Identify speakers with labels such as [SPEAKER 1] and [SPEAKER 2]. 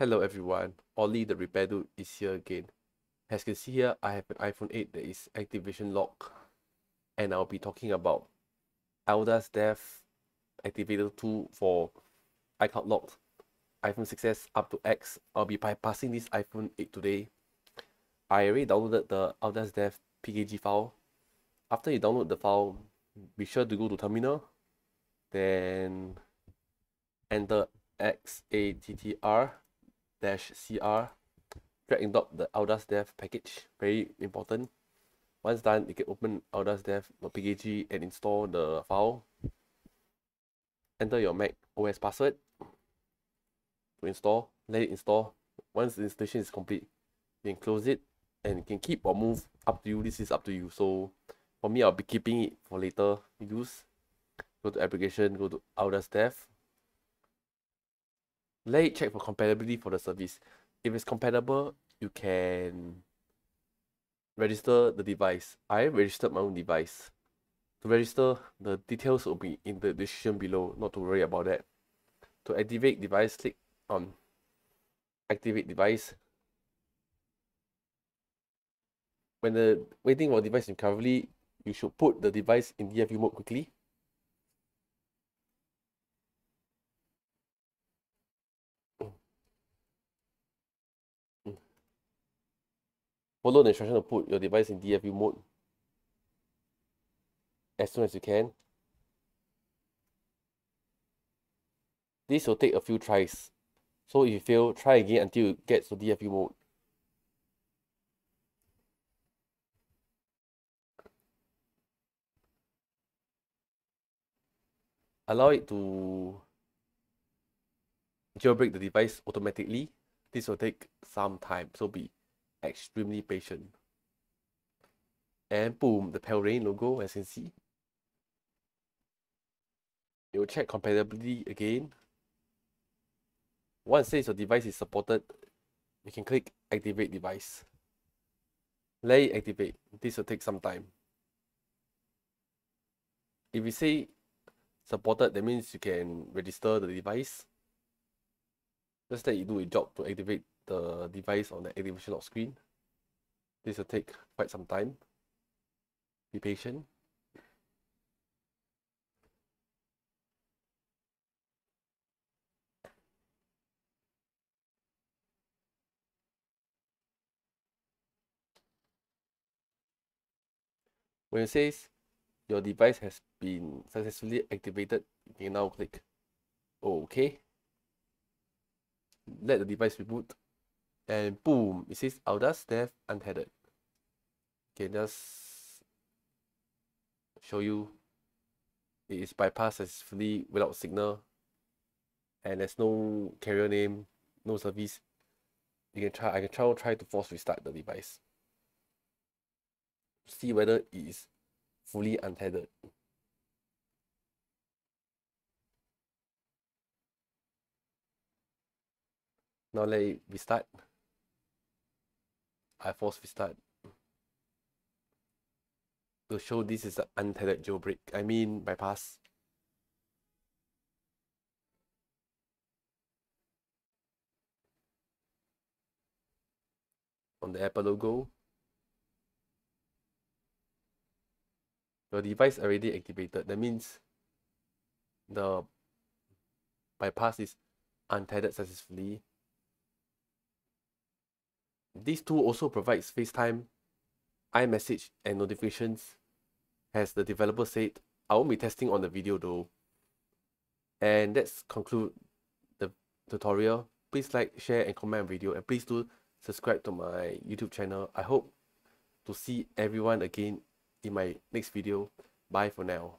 [SPEAKER 1] Hello everyone, Ollie the repair dude is here again. As you can see here, I have an iPhone 8 that is activation lock and I'll be talking about Alda's Dev activator tool for iCloud locked iPhone 6s up to X. I'll be bypassing this iPhone 8 today. I already downloaded the Alda's Dev PKG file. After you download the file, be sure to go to terminal, then enter xattr dash cr drag and drop the Alda's Dev package very important. Once done you can open Alda's Dev pkg and install the file. Enter your mac os password to install let it install. Once the installation is complete you can close it and you can keep or move. Up to you this is up to you. So for me i'll be keeping it for later use. Go to application go to Alda's Dev let it check for compatibility for the service. If it's compatible, you can register the device. I registered my own device. To register, the details will be in the description below, not to worry about that. To activate device, click on activate device. When the waiting for device recovery, you should put the device in DFU mode quickly. Follow the instruction to put your device in DFU mode as soon as you can. This will take a few tries. So if you fail, try again until you get to DFU mode. Allow it to jailbreak the device automatically. This will take some time, so be extremely patient. And boom, the Pale Rain logo as you can see. It will check compatibility again. Once it says your device is supported, you can click activate device. Let it activate. This will take some time. If you say supported, that means you can register the device. Just let it do a job to activate the device on the activation lock screen. This will take quite some time. Be patient. When it says your device has been successfully activated, you can now click OK. Let the device reboot and boom, it says Alda's Dev untethered. Okay, just show you it is bypassed successfully without signal and there's no carrier name, no service. You can try I can try try to force restart the device. See whether it is fully untethered. Now let it restart. I force restart to show this is an untethered jailbreak. I mean bypass. On the Apple logo. Your device already activated. That means the bypass is untethered successfully this tool also provides FaceTime, iMessage, and notifications. As the developer said, I won't be testing on the video though. And let's conclude the tutorial. Please like, share, and comment video. And please do subscribe to my YouTube channel. I hope to see everyone again in my next video. Bye for now.